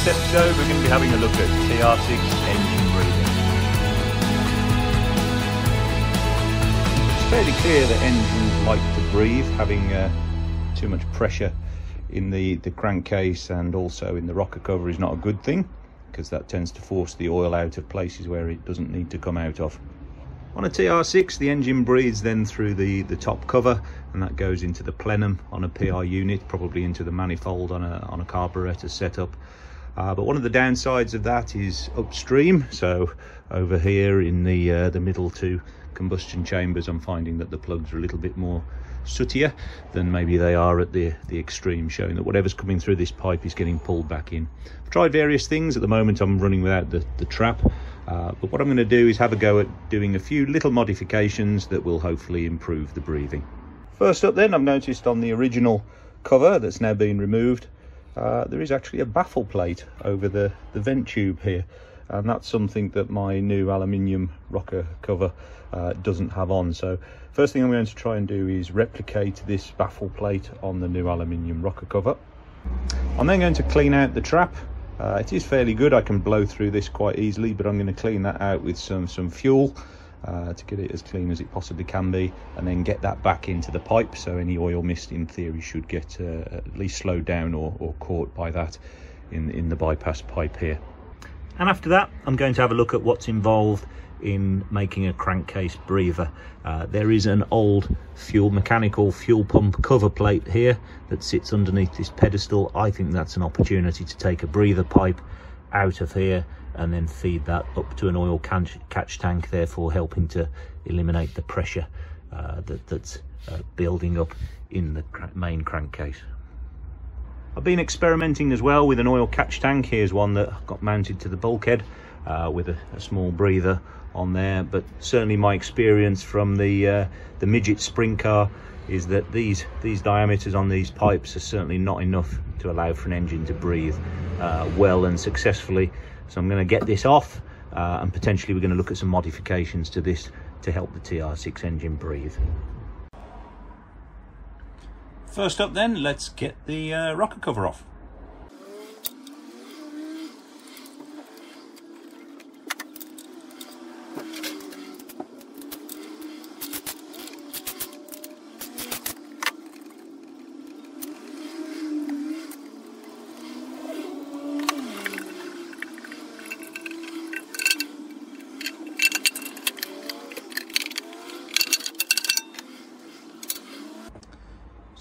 This episode we're going to be having a look at TR6 engine breathing. It's fairly clear that engines like to breathe, having uh, too much pressure in the, the crankcase and also in the rocker cover is not a good thing because that tends to force the oil out of places where it doesn't need to come out of. On a TR6, the engine breathes then through the, the top cover and that goes into the plenum on a PI unit, probably into the manifold on a, on a carburetor setup. Uh, but one of the downsides of that is upstream. So over here in the, uh, the middle two combustion chambers, I'm finding that the plugs are a little bit more sootier than maybe they are at the, the extreme, showing that whatever's coming through this pipe is getting pulled back in. I've tried various things. At the moment, I'm running without the, the trap. Uh, but what I'm going to do is have a go at doing a few little modifications that will hopefully improve the breathing. First up then, I've noticed on the original cover that's now been removed, uh, there is actually a baffle plate over the, the vent tube here. And that's something that my new aluminium rocker cover uh, doesn't have on. So first thing I'm going to try and do is replicate this baffle plate on the new aluminium rocker cover. I'm then going to clean out the trap uh, it is fairly good, I can blow through this quite easily, but I'm going to clean that out with some, some fuel uh, to get it as clean as it possibly can be, and then get that back into the pipe, so any oil mist in theory should get uh, at least slowed down or, or caught by that in, in the bypass pipe here. And after that, I'm going to have a look at what's involved in making a crankcase breather. Uh, there is an old fuel mechanical fuel pump cover plate here that sits underneath this pedestal. I think that's an opportunity to take a breather pipe out of here and then feed that up to an oil catch, tank, therefore helping to eliminate the pressure uh, that, that's uh, building up in the main crankcase. I've been experimenting as well with an oil catch tank. Here's one that got mounted to the bulkhead uh, with a, a small breather on there but certainly my experience from the uh, the midget sprint car is that these these diameters on these pipes are certainly not enough to allow for an engine to breathe uh, well and successfully so I'm going to get this off uh, and potentially we're going to look at some modifications to this to help the TR6 engine breathe. First up then let's get the uh, rocker cover off.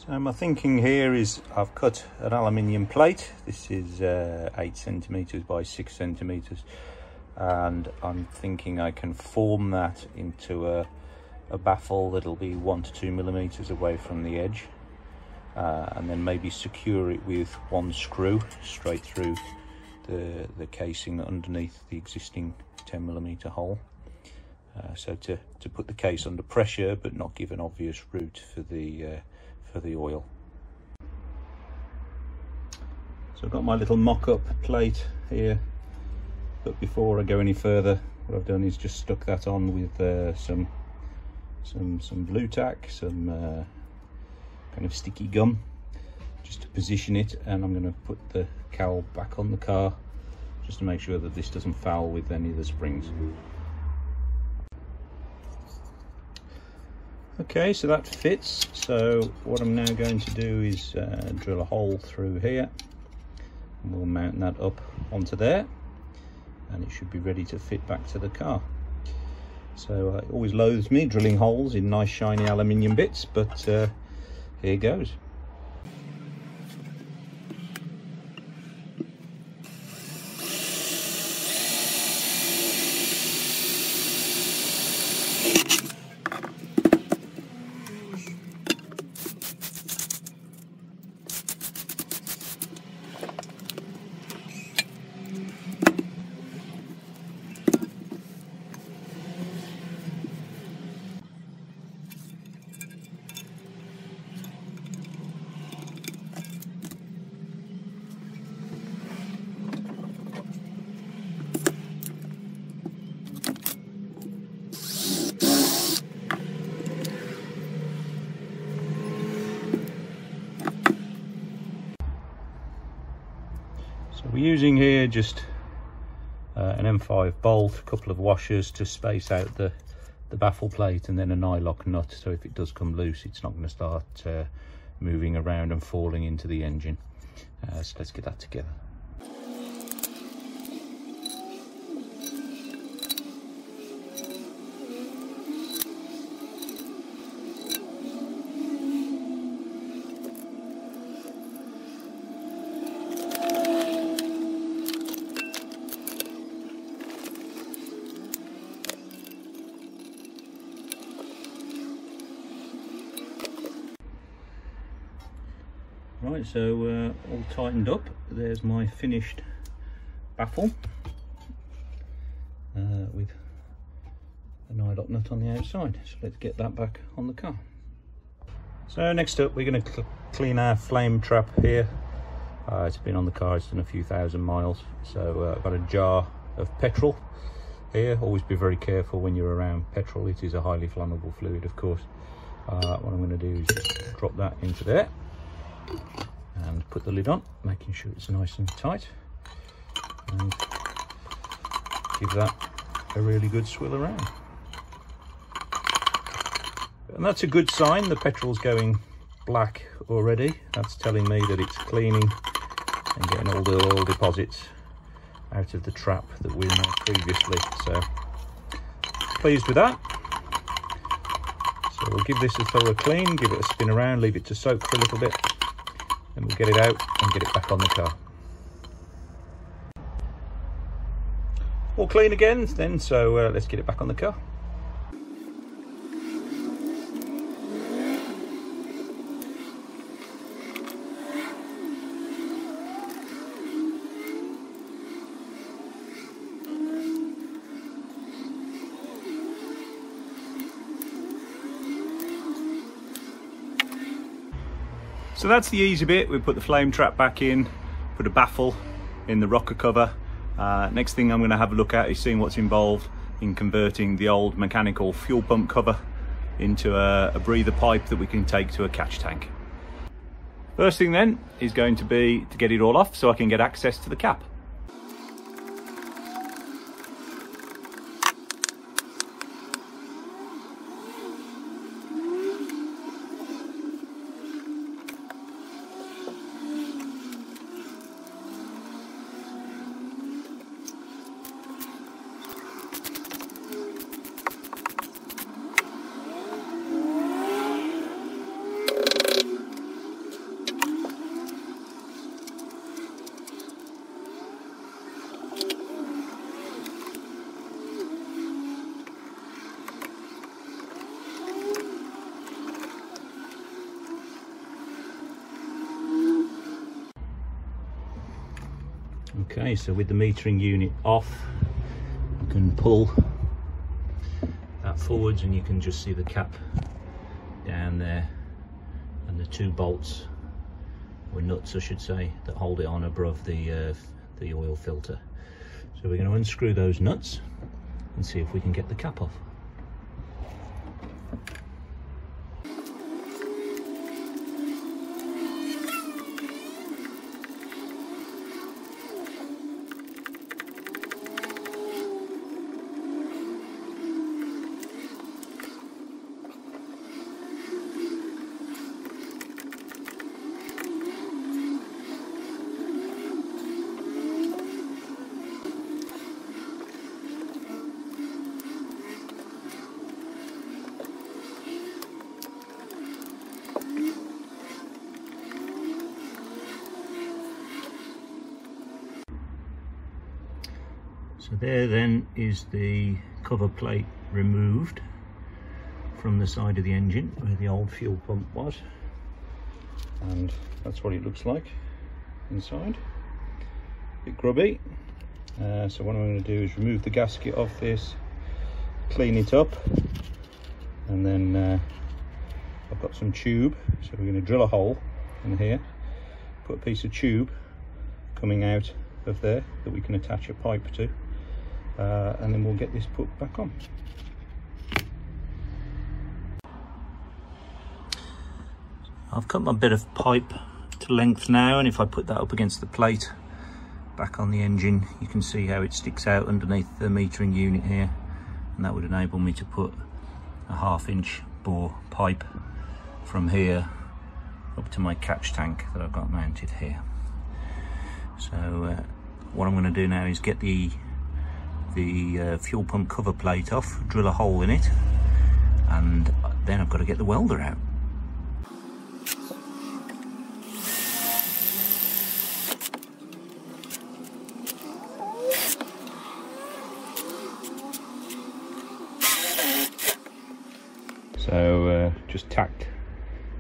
So my thinking here is I've cut an aluminium plate. This is uh, eight centimeters by six centimeters. And I'm thinking I can form that into a, a baffle that'll be one to two millimeters away from the edge. Uh, and then maybe secure it with one screw straight through the, the casing underneath the existing 10 millimeter hole. Uh, so to, to put the case under pressure but not give an obvious route for the uh, for the oil. So I've got my little mock-up plate here, but before I go any further, what I've done is just stuck that on with uh, some some some Blu Tack, some uh, kind of sticky gum, just to position it, and I'm going to put the cowl back on the car just to make sure that this doesn't foul with any of the springs. Okay, so that fits. So what I'm now going to do is uh, drill a hole through here. And we'll mount that up onto there. And it should be ready to fit back to the car. So uh, it always loathes me drilling holes in nice shiny aluminium bits, but uh, here goes. Using here just uh, an M5 bolt, a couple of washers to space out the, the baffle plate and then a nylock nut so if it does come loose it's not going to start uh, moving around and falling into the engine. Uh, so let's get that together. Right, so uh, all tightened up. There's my finished baffle uh, with a nylock nut on the outside. So let's get that back on the car. So next up, we're going to cl clean our flame trap here. Uh, it's been on the car, it's done a few thousand miles. So uh, I've got a jar of petrol here. Always be very careful when you're around petrol. It is a highly flammable fluid, of course. Uh, what I'm going to do is just drop that into there and put the lid on, making sure it's nice and tight. And give that a really good swill around. And that's a good sign, the petrol's going black already. That's telling me that it's cleaning and getting all the oil deposits out of the trap that we made previously. So pleased with that. So we'll give this a thorough clean, give it a spin around, leave it to soak for a little bit and we'll get it out and get it back on the car. All clean again then, so uh, let's get it back on the car. So that's the easy bit. We put the flame trap back in, put a baffle in the rocker cover. Uh, next thing I'm going to have a look at is seeing what's involved in converting the old mechanical fuel pump cover into a, a breather pipe that we can take to a catch tank. First thing then is going to be to get it all off so I can get access to the cap. Okay, so with the metering unit off, you can pull that forwards and you can just see the cap down there and the two bolts, or nuts I should say, that hold it on above the, uh, the oil filter. So we're going to unscrew those nuts and see if we can get the cap off. So there then is the cover plate removed from the side of the engine where the old fuel pump was. And that's what it looks like inside. A bit grubby. Uh, so what I'm going to do is remove the gasket off this, clean it up, and then uh, I've got some tube. So we're going to drill a hole in here, put a piece of tube coming out of there that we can attach a pipe to uh, and then we'll get this put back on. I've cut my bit of pipe to length now and if I put that up against the plate back on the engine you can see how it sticks out underneath the metering unit here and that would enable me to put a half inch bore pipe from here up to my catch tank that I've got mounted here so uh, what I'm going to do now is get the the uh, fuel pump cover plate off drill a hole in it and then I've got to get the welder out So uh, just tacked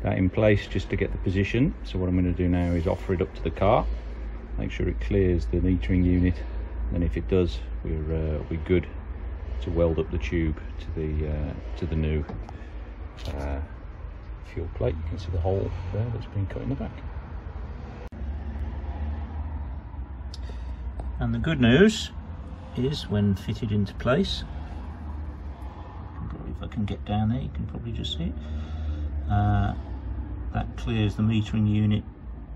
that in place just to get the position. So what I'm going to do now is offer it up to the car, make sure it clears the metering unit. And if it does, we're uh, we're good to weld up the tube to the uh, to the new uh, fuel plate. You can see the hole there that's been cut in the back. And the good news is when fitted into place, if I can get down there, you can probably just see it. Uh, that clears the metering unit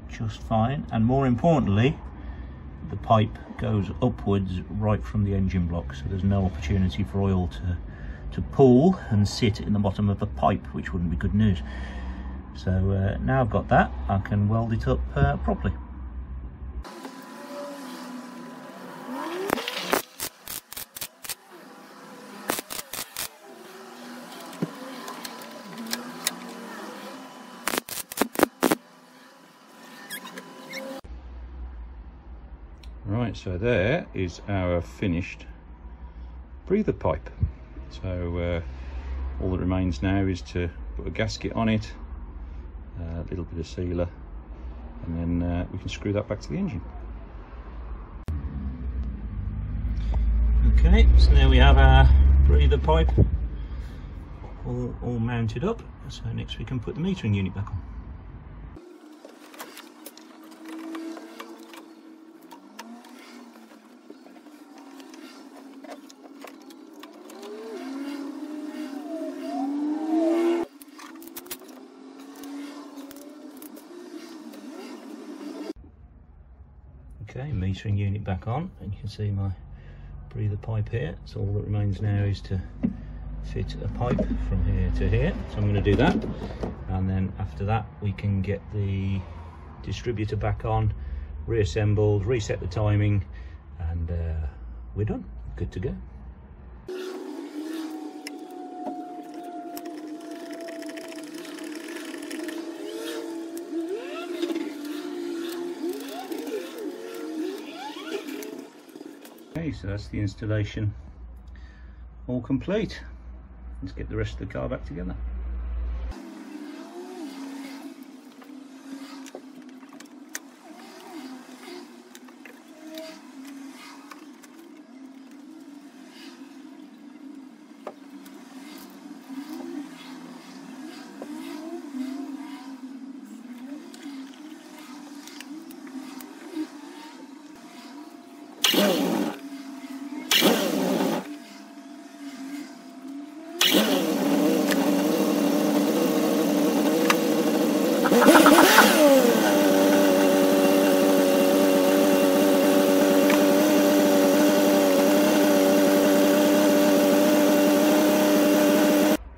just fine. And more importantly, the pipe goes upwards right from the engine block. So there's no opportunity for oil to, to pool and sit in the bottom of the pipe, which wouldn't be good news. So uh, now I've got that, I can weld it up uh, properly. Right, so there is our finished breather pipe. So uh, all that remains now is to put a gasket on it, a little bit of sealer, and then uh, we can screw that back to the engine. Okay, so now we have our breather pipe all, all mounted up. So next we can put the metering unit back on. Okay, metering unit back on, and you can see my breather pipe here. So all that remains now is to fit a pipe from here to here. So I'm going to do that, and then after that we can get the distributor back on, reassembled, reset the timing, and uh, we're done. Good to go. Okay, so that's the installation all complete. Let's get the rest of the car back together.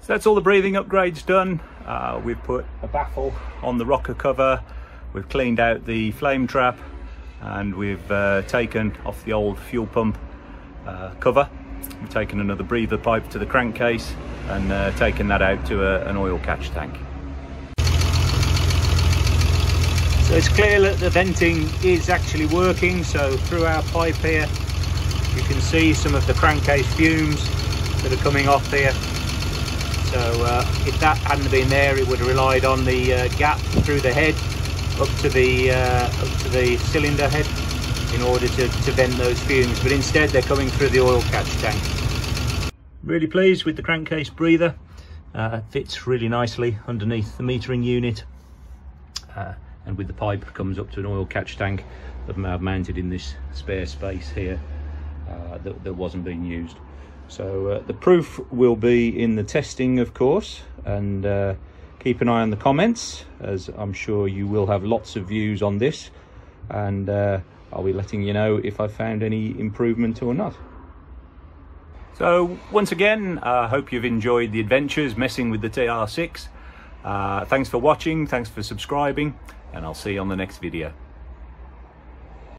So that's all the breathing upgrades done. Uh, we've put a baffle on the rocker cover, we've cleaned out the flame trap, and we've uh, taken off the old fuel pump uh, cover. We've taken another breather pipe to the crankcase and uh, taken that out to a, an oil catch tank. So it's clear that the venting is actually working. So through our pipe here, you can see some of the crankcase fumes that are coming off here. So uh, if that hadn't been there, it would have relied on the uh, gap through the head up to the uh, up to the cylinder head in order to, to vent those fumes. But instead, they're coming through the oil catch tank. Really pleased with the crankcase breather. Uh, fits really nicely underneath the metering unit. Uh, and with the pipe comes up to an oil catch tank that I've mounted in this spare space here uh, that, that wasn't being used. So uh, the proof will be in the testing, of course, and uh, keep an eye on the comments, as I'm sure you will have lots of views on this. And uh, I'll be letting you know if I've found any improvement or not. So once again, I hope you've enjoyed the adventures messing with the TR6. Uh, thanks for watching, thanks for subscribing, and I'll see you on the next video.